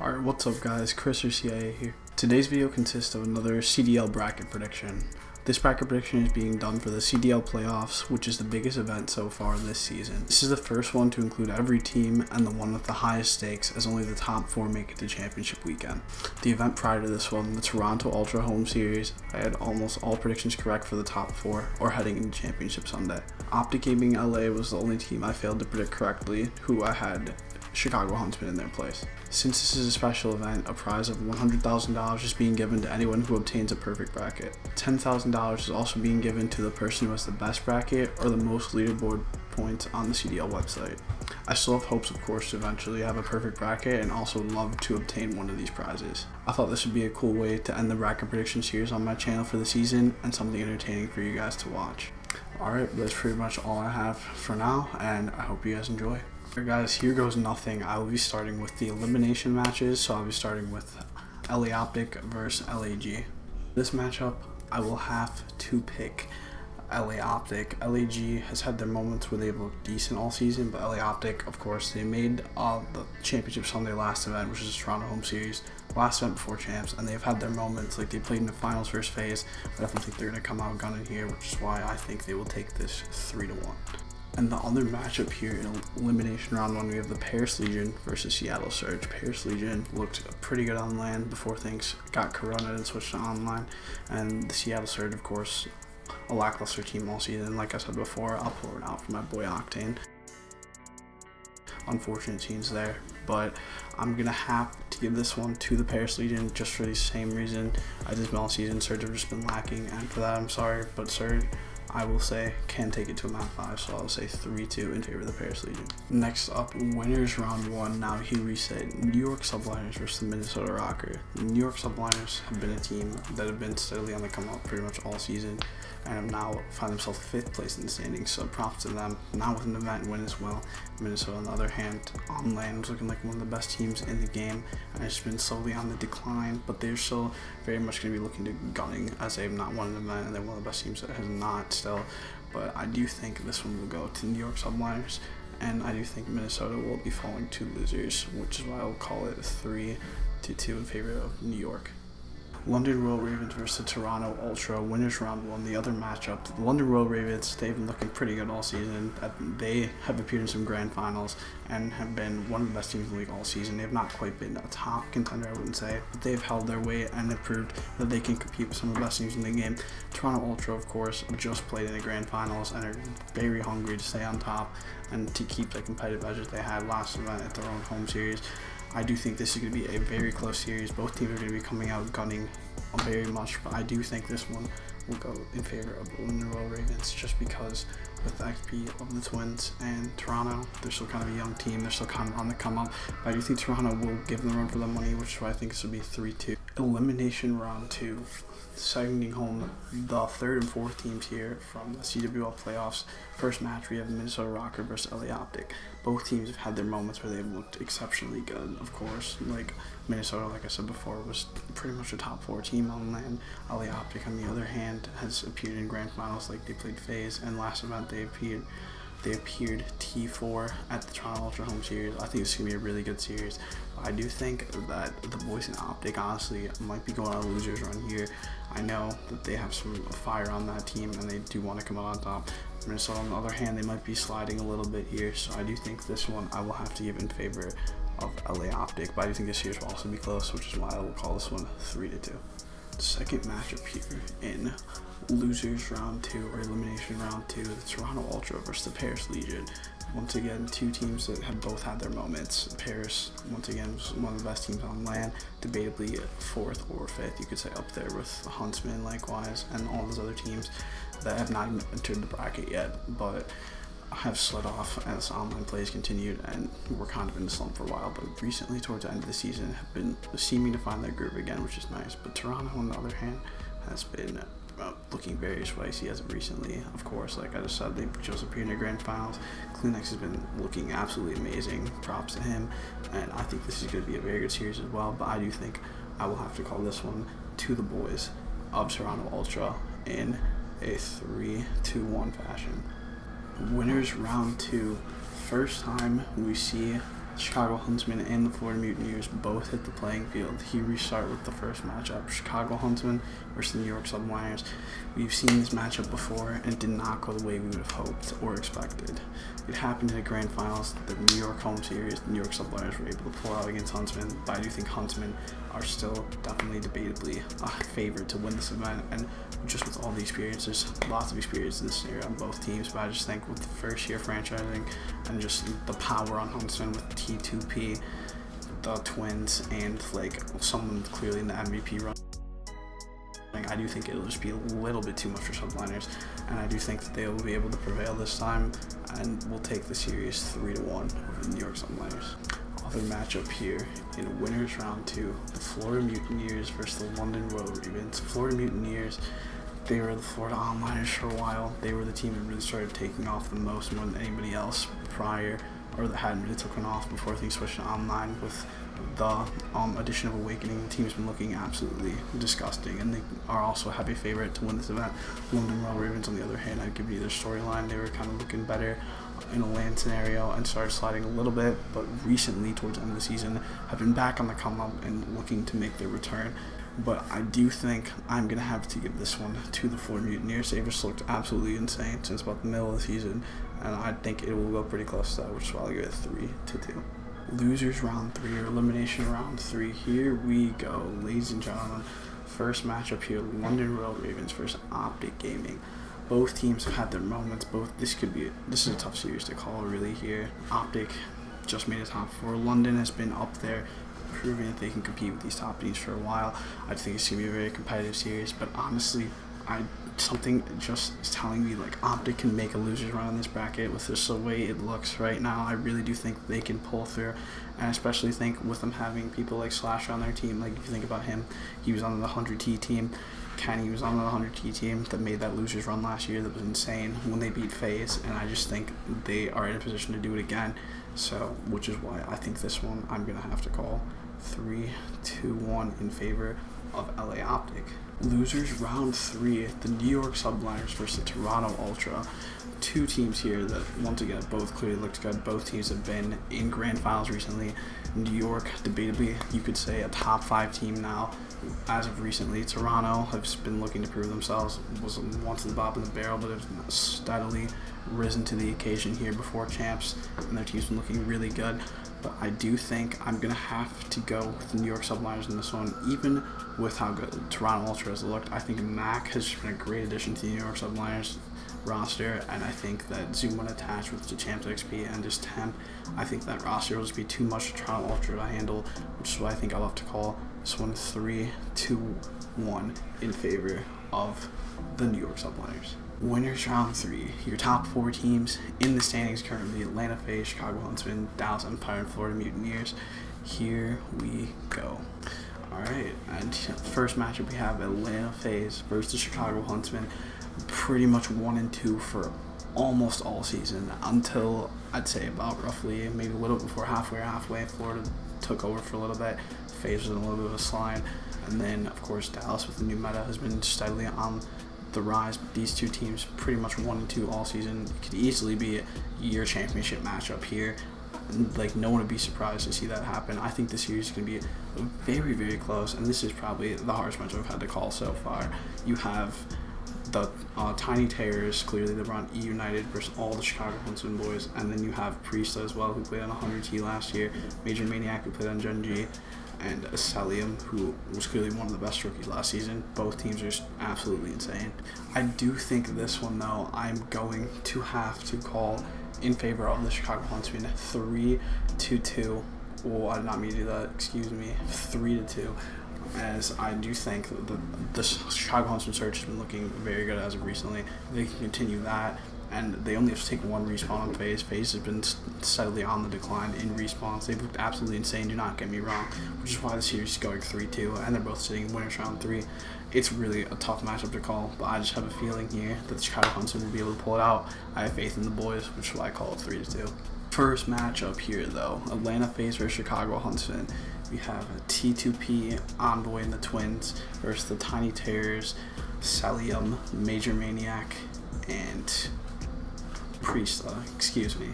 Alright, what's up guys, Chris or CIA here. Today's video consists of another CDL bracket prediction. This bracket prediction is being done for the CDL playoffs, which is the biggest event so far this season. This is the first one to include every team and the one with the highest stakes as only the top four make it to championship weekend. The event prior to this one, the Toronto Ultra Home Series, I had almost all predictions correct for the top four or heading into championship Sunday. Optic Gaming LA was the only team I failed to predict correctly, who I had Chicago Huntsmen in their place. Since this is a special event, a prize of $100,000 is being given to anyone who obtains a perfect bracket. $10,000 is also being given to the person who has the best bracket or the most leaderboard points on the CDL website. I still have hopes, of course, to eventually have a perfect bracket and also love to obtain one of these prizes. I thought this would be a cool way to end the bracket prediction series on my channel for the season and something entertaining for you guys to watch. Alright, that's pretty much all I have for now, and I hope you guys enjoy. Alright guys, here goes nothing. I will be starting with the elimination matches, so I'll be starting with LA Optic versus LAG. This matchup, I will have to pick LA Optic. LAG has had their moments where they've looked decent all season, but LA Optic, of course, they made uh, the championships on their last event, which is the Toronto Home Series, last event before champs, and they've had their moments. Like they played in the finals first phase. I definitely think they're going to come out gunning here, which is why I think they will take this three to one. And the other matchup here in elimination round one, we have the Paris Legion versus Seattle Surge. Paris Legion looked pretty good on land before things got corona and switched to online. And the Seattle Surge, of course, a lackluster team all season. Like I said before, I'll pull it out for my boy Octane. Unfortunate teams there, but I'm gonna have to give this one to the Paris Legion just for the same reason I did all season. Surge have just been lacking, and for that I'm sorry, but Surge I will say can take it to a map 5, so I'll say 3-2 in favor of the Paris Legion. Next up, winners round 1. Now he reset New York Subliners versus the Minnesota ROKKR. The New York Subliners have been a team that have been steadily on the come up pretty much all season and have now find themselves fifth place in the standings, so props to them. Now with an event win as well. Minnesota, on the other hand, on land was looking like one of the best teams in the game and it's been slowly on the decline, but they're still very much going to be looking to gunning as they've not won an event and they're one of the best teams that has not still. But I do think this one will go to New York Subliners and I do think Minnesota will be falling to losers, which is why I'll call it 3 to 2 in favor of New York. London Royal Ravens versus Toronto Ultra winners round one. The other matchup, the London Royal Ravens, they've been looking pretty good all season. They have appeared in some grand finals and have been one of the best teams in the league all season. They have not quite been a top contender, I wouldn't say, but they've held their weight and have proved that they can compete with some of the best teams in the game. Toronto Ultra, of course, just played in the grand finals and are very hungry to stay on top and to keep the competitive edges they had last event at their own home series. I do think this is going to be a very close series. Both teams are going to be coming out gunning very much, but I do think this one will go in favor of the Royal Ravens just because with the XP of the Twins and Toronto, they're still kind of a young team. They're still kind of on the come up. But I do think Toronto will give them run for the money, which is why I think this will be 3-2. Elimination round two sending home the third and fourth teams here from the CWL playoffs. First match, we have Minnesota ROKKR versus LA Optic. Both teams have had their moments where they've looked exceptionally good, of course. Like Minnesota, like I said before, was pretty much a top four team on land. LA Optic, on the other hand, has appeared in grand finals like they played FaZe, and last event they appeared they appeared T4 at the Toronto Ultra Home Series. I think it's going to be a really good series. I do think that the boys in Optic, honestly, might be going on a loser's run here. I know that they have some fire on that team and they do want to come out on top. Minnesota, on the other hand, they might be sliding a little bit here. So I do think this one I will have to give in favor of LA Optic. But I do think this series will also be close, which is why I will call this one 3 to 2. Second matchup here in losers round two or elimination round two, the Toronto Ultra versus the Paris Legion. Once again, two teams that have both had their moments. Paris, once again, was one of the best teams on land, debatably fourth or fifth, you could say up there with Huntsmen likewise, and all those other teams that have not entered the bracket yet, but have slid off as online plays continued and we're kind of in the slump for a while but recently towards the end of the season have been seeming to find their groove again which is nice but Toronto on the other hand has been looking very spicy as of recently. Of course, like I just said, they just appeared the grand finals. CleanX has been looking absolutely amazing. Props to him, and I think this is going to be a very good series as well. But I do think I will have to call this one to the boys of Toronto Ultra in a 3-2-1 fashion. Winners round two. First time we see Chicago Huntsmen and the Florida Mutineers both hit the playing field. Here we start with the first matchup Chicago Huntsmen versus the New York Subliners. We've seen this matchup before and it did not go the way we would have hoped or expected. It happened in the grand finals, the New York home series. The New York Subliners were able to pull out against Huntsmen, but I do think Huntsmen are still definitely debatably a favorite to win this event. And just with all the experience, there's lots of experience this year on both teams, but I just think with the first year franchising and just the power on Huntsmen with T2P, the Twins, and like someone clearly in the MVP run. I do think it'll just be a little bit too much for Subliners, and I do think that they will be able to prevail this time, and will take the series three to one over the New York Subliners. Other matchup here in winners round two, the Florida Mutineers versus the London Royal Ravens. Florida Mutineers, they were the Florida Onliners for a while. They were the team that really started taking off the most more than anybody else prior, or that hadn't really taken off before things switched to online with the um, addition of Owakening, the team's been looking absolutely disgusting, and they are also a heavy favorite to win this event. London Royal Ravens, on the other hand, I'd give you their storyline. They were kind of looking better in a land scenario and started sliding a little bit, but recently, towards the end of the season, have been back on the come up and looking to make their return. But I do think I'm going to have to give this one to the Florida Mutineers. They've just looked absolutely insane since about the middle of the season, and I think it will go pretty close to that, which is why I'll give it 3 to 2 losers round three or elimination round three. Here we go, ladies and gentlemen. First matchup here: London Royal Ravens versus Optic Gaming. Both teams have had their moments. Both this could be this is a tough series to call really here. Optic just made a top four. London has been up there, proving that they can compete with these top teams for a while. I think it's gonna be a very competitive series. But honestly, I something just is telling me like Optic can make a losers run in this bracket with just the way it looks right now. I really do think they can pull through, and I especially think with them having people like Slash on their team. Like if you think about him, he was on the 100T team. Kenny was on the 100T team that made that losers run last year. That was insane when they beat FaZe, and I just think they are in a position to do it again. So, which is why I think this one I'm gonna have to call three, two, one in favor of LA Optic. Losers round three, the New York Subliners versus the Toronto Ultra. Two teams here that, once again, both clearly looked good. Both teams have been in grand finals recently. New York, debatably, you could say a top five team now. As of recently, Toronto have been looking to prove themselves. Was once the bob in the barrel, but have steadily risen to the occasion here before champs, and their team's been looking really good but I do think I'm going to have to go with the New York Subliners in this one, even with how good Toronto Ultra has looked. I think Mac has just been a great addition to the New York Subliners roster, and I think that Zoom when attached with the Champs XP and just Temp, I think that roster will just be too much for Toronto Ultra to handle, which is why I think I'll have to call this one 3 2 1 in favor of the New York Subliners. Winners round three. Your top four teams in the standings currently Atlanta FaZe, Chicago Huntsmen, Dallas Empire, and Florida Mutineers. Here we go. Alright, and first matchup we have Atlanta FaZe versus Chicago Huntsmen. Pretty much one and two for almost all season until I'd say about roughly maybe a little before halfway or halfway. Florida took over for a little bit. FaZe was in a little bit of a slide. And then, of course, Dallas with the new meta has been steadily on the rise. but These two teams pretty much one and two all season. It could easily be a year championship matchup here. Like no one would be surprised to see that happen. I think this series is going to be very very close, and this is probably the hardest match I've had to call so far. You have the uh, Tiny Terrors, clearly LeBron E United versus all the Chicago Huntsmen boys, and then you have Priestahh as well, who played on 100T last year, Major Maniac, who played on Gen G, and Cellium, who was clearly one of the best rookies last season. Both teams are absolutely insane. I do think this one, though, I'm going to have to call in favor of the Chicago Huntsmen 3 to 2. Oh, I did not mean to do that, excuse me. 3 to 2 as I do think the, the Chicago Huntsmen search has been looking very good as of recently. They can continue that, and they only have to take one respawn on Phase FaZe has been steadily on the decline in respawns. They've looked absolutely insane, do not get me wrong, which is why the series is going 3-2, and they're both sitting in winners round 3. It's really a tough matchup to call, but I just have a feeling here that the Chicago Huntsmen will be able to pull it out. I have faith in the boys, which is why I call it 3-2. First matchup here, though, Atlanta FaZe versus Chicago Huntsmen. We have a T2P Envoy and the Twins versus the Tiny Terrors, Cellium, Major Maniac, and Priestahh, uh, excuse me.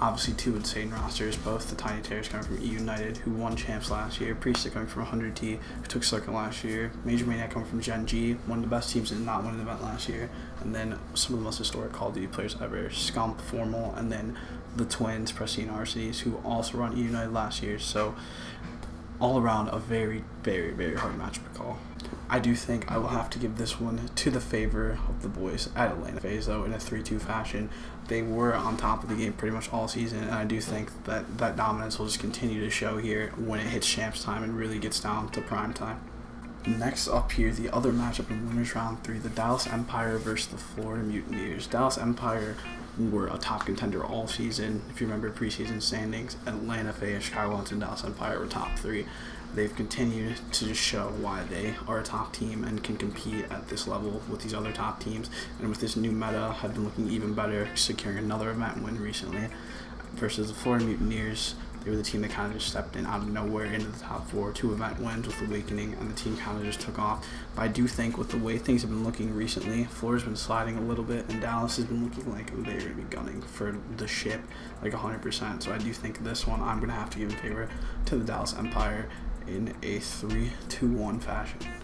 obviously two insane rosters, both the Tiny Terrors coming from E United, who won champs last year, Priestahh's coming from 100T, who took second last year, Major Maniac coming from Gen G, one of the best teams in not win an event last year, and then some of the most historic Call of Duty players ever, Scump, Formal, and then the twins, Prestinni Arcitys, who also run E United last year. So all around a very, very, very hard match to call. I do think I will have to give this one to the favor of the boys at Atlanta FaZe, though, in a 3 2 fashion. They were on top of the game pretty much all season, and I do think that that dominance will just continue to show here when it hits champs time and really gets down to prime time. Next up here, the other matchup in winners round three, the Dallas Empire versus the Florida Mutineers. Dallas Empire were a top contender all season. If you remember preseason standings, Atlanta FaZe, Chicago and Dallas Empire were top three. They've continued to show why they are a top team and can compete at this level with these other top teams. And with this new meta, have been looking even better, securing another event win recently versus the Florida Mutineers they were the team that kind of just stepped in out of nowhere into the top four, two event wins with Owakening, and the team kind of just took off. But I do think with the way things have been looking recently, Florida's been sliding a little bit, and Dallas has been looking like they're going to be gunning for the ship like 100%. So I do think this one I'm going to have to give in favor to the Dallas Empire in a 3 2 1 fashion.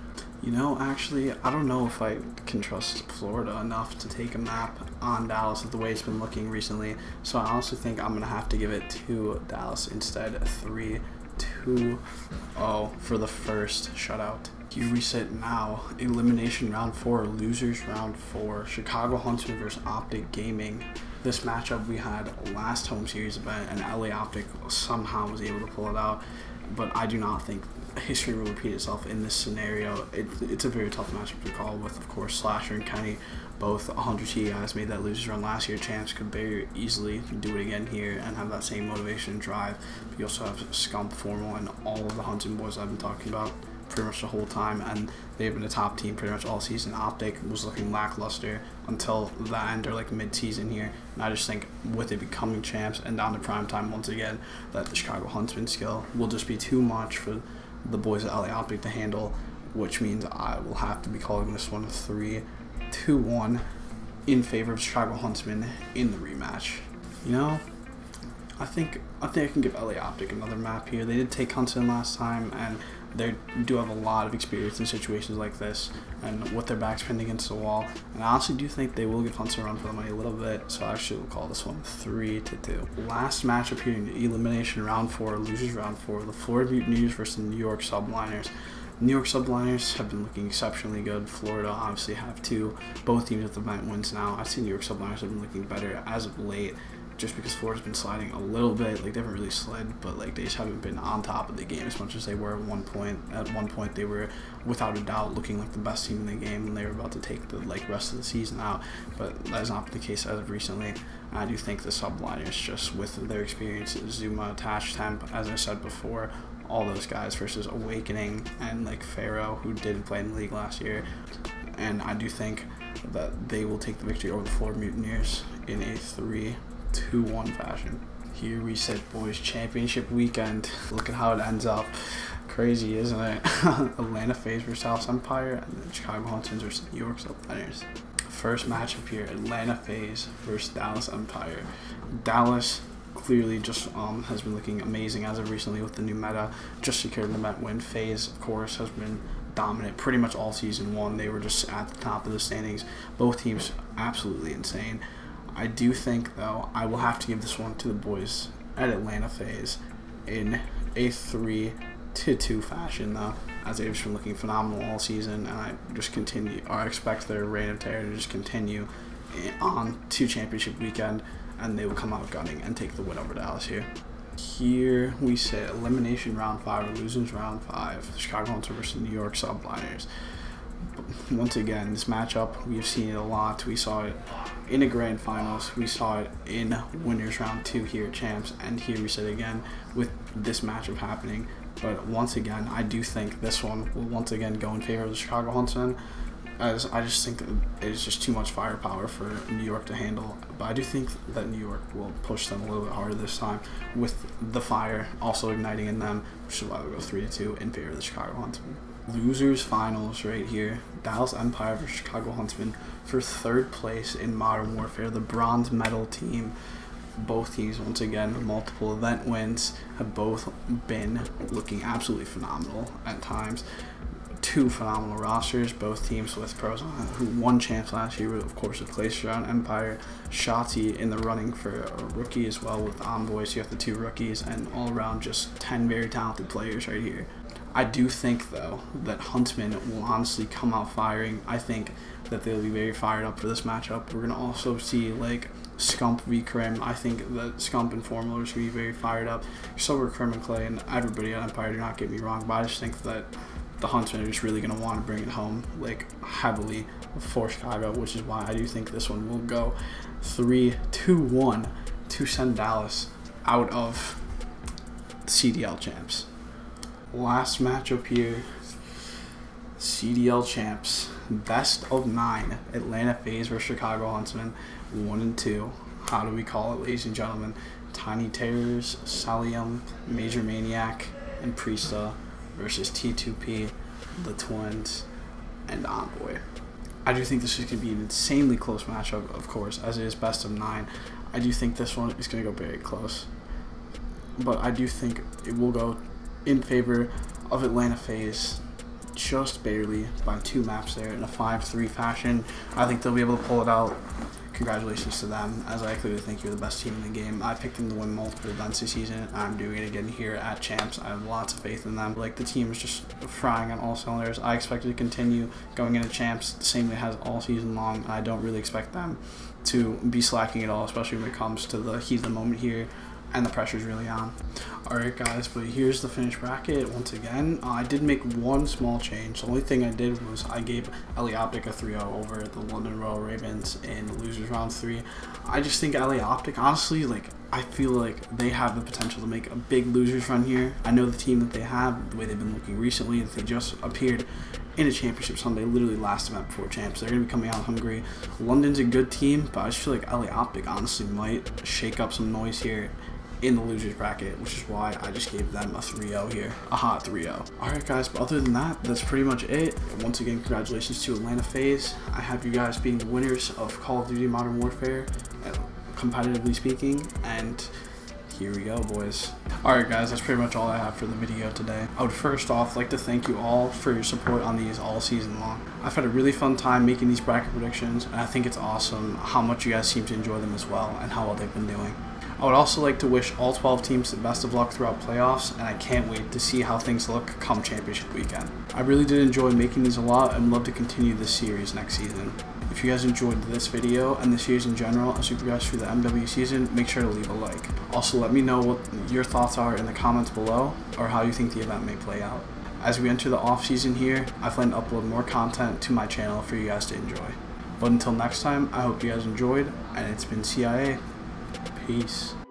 You know, actually, I don't know if I can trust Florida enough to take a map on Dallas the way it's been looking recently. So I honestly think I'm going to have to give it to Dallas instead. 3 2 0 for the first shutout. You reset now. Elimination round 4, losers round 4. Chicago Huntsmen versus Optic Gaming. This matchup we had last home series event, and LA Optic somehow was able to pull it out. But I do not think history will repeat itself in this scenario. It, it's a very tough matchup to call with, of course, Slasher and Kenny, both 100 T guys made that losers run last year. Champs could very easily do it again here and have that same motivation and drive. But you also have Scump, Formal, and all of the hunting boys I've been talking about pretty much the whole time, and they've been a top team pretty much all season. Optic was looking lackluster until the end or like mid-season here, and I just think with it becoming champs and down to prime time once again, that the Chicago Huntsmen skill will just be too much for the boys at LA Optic to handle, which means I will have to be calling this one 3 2 1 in favor of Chicago Huntsmen in the rematch. You know, I think I think I can give LA Optic another map here. They did take Huntsmen last time, and they do have a lot of experience in situations like this, and with their backs pinned against the wall. And I honestly do think they will give Huntsmen a run for the money a little bit, so I actually will call this one three to two. Last matchup here in elimination round four, losers round four, the Florida Mutineers versus New York Subliners. New York Subliners have been looking exceptionally good. Florida obviously have two. Both teams with the event wins now. I see New York Subliners have been looking better as of late just because Florida's been sliding a little bit. Like they haven't really slid, but like they just haven't been on top of the game as much as they were at one point. At one point, they were without a doubt looking like the best team in the game, and they were about to take the like rest of the season out. But that is not the case as of recently. I do think the subliners, just with their experience, Zoomaa, Tash Temp, as I said before, all those guys versus Owakening and like Pharaoh, who didn't play in the league last year. And I do think that they will take the victory over the Florida Mutineers in a 3 2 1 fashion. Here we sit, boys. Championship weekend. Look at how it ends up. Crazy, isn't it? Atlanta FaZe versus South Empire, and then Chicago Hunters versus New York Subliners. First matchup here Atlanta FaZe versus Dallas Empire. Dallas clearly just um, has been looking amazing as of recently with the new meta. Just secured the event win. FaZe, of course, has been dominant pretty much all season one. They were just at the top of the standings. Both teams absolutely insane. I do think, though, I will have to give this one to the boys at Atlanta FaZe in a 3 to 2 fashion, though, as they've been looking phenomenal all season, and I just continue, or I expect their reign of terror to just continue on to championship weekend, and they will come out gunning and take the win over Dallas here. Here we sit elimination round five losers round five. Chicago Hunter versus New York Subliners once again, this matchup, we've seen it a lot. We saw it in the grand finals. We saw it in winners round two here at Champs. And here we sit again with this matchup happening. But once again, I do think this one will once again go in favor of the Chicago Huntsmen. As I just think it is just too much firepower for New York to handle. But I do think that New York will push them a little bit harder this time with the fire also igniting in them, which is why we go 3 to 2 in favor of the Chicago Huntsmen losers finals right here. Dallas Empire versus Chicago Huntsmen for third place in Modern Warfare, the bronze medal team. both teams once again multiple event wins have both been looking absolutely phenomenal at times two phenomenal rosters, both teams with pros on it, who won champs last year, of course, with Clayster Empire, Shotzzy in the running for a rookie as well with Envoys. You have the two rookies, and all around just 10 very talented players right here. I do think, though, that Huntsmen will honestly come out firing. I think that they'll be very fired up for this matchup. We're going to also see, like, Scump v. Crim. I think that Scump and going to be very fired up. So were Crim and Clay and everybody at Empire, do not get me wrong, but I just think that the Huntsmen are just really going to want to bring it home like heavily for Chicago, oh, which is why I do think this one will go 3 2 1 to send Dallas out of CDL champs. Last matchup here CDL champs, best of nine, Atlanta FaZe versus Chicago Huntsmen, 1 and 2. How do we call it, ladies and gentlemen? Tiny Terrors, Cellium, Major Maniac, and Priestahh versus T2P, the Twins, and Envoy. I do think this is going to be an insanely close matchup, of course, as it is best of nine. I do think this one is going to go very close. But I do think it will go in favor of Atlanta FaZe just barely by two maps there in a 5-3 fashion. I think they'll be able to pull it out congratulations to them, as I clearly think you're the best team in the game. I picked them to win multiple events this season. I'm doing it again here at Champs. I have lots of faith in them. Like, the team is just frying on all cylinders. I expect it to continue going into Champs the same way it has all season long. I don't really expect them to be slacking at all, especially when it comes to the heat of the moment here and the pressure's really on. Alright guys, but here's the finished bracket once again. Uh, I did make one small change. The only thing I did was I gave LA Optic a 3-0 over the London Royal Ravens in losers round 3. I just think LA Optic, honestly, like, I feel like they have the potential to make a big losers run here. I know the team that they have, the way they've been looking recently, that they just appeared in a championship Sunday, literally last event before champs. They're going to be coming out hungry. London's a good team, but I just feel like LA Optic honestly might shake up some noise here in the losers bracket, which is why I just gave them a 3-0 here, a hot 3-0. Alright guys, but other than that, that's pretty much it. Once again, congratulations to Atlanta FaZe. I have you guys being the winners of Call of Duty Modern Warfare, uh, competitively speaking, and here we go boys alright guys that's pretty much all i have for the video today i would first off like to thank you all for your support on these all season long i've had a really fun time making these bracket predictions and i think it's awesome how much you guys seem to enjoy them as well and how well they've been doing I would also like to wish all 12 teams the best of luck throughout playoffs, and I can't wait to see how things look come championship weekend. I really did enjoy making these a lot and love to continue this series next season. If you guys enjoyed this video and the series in general as we progress through the MW season, make sure to leave a like. Also let me know what your thoughts are in the comments below or how you think the event may play out. As we enter the off season here, I plan to upload more content to my channel for you guys to enjoy. But until next time, I hope you guys enjoyed, and it's been CIA. Peace.